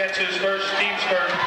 gets his first, team's first.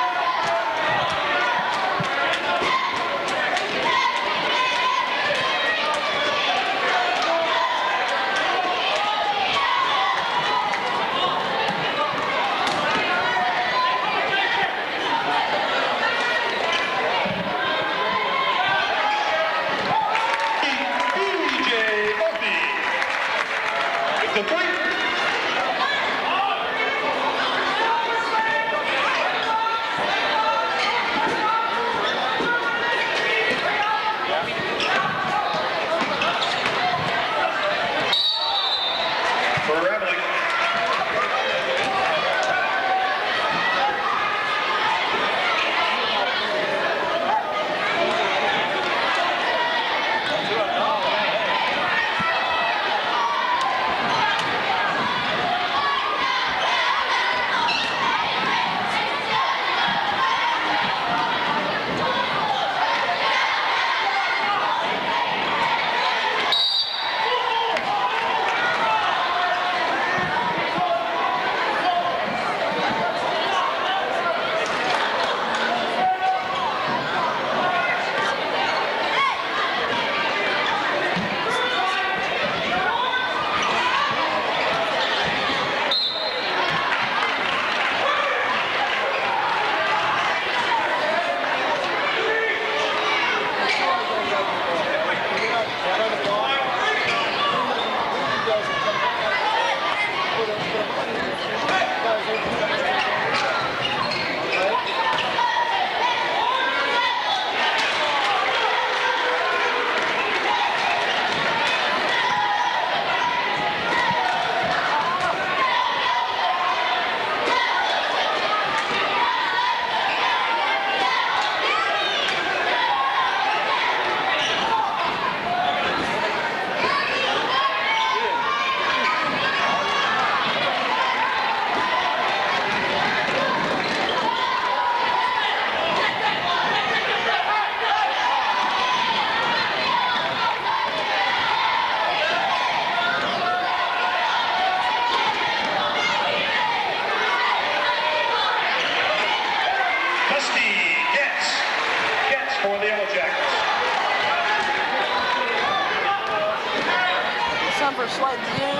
For Sweat Zoom.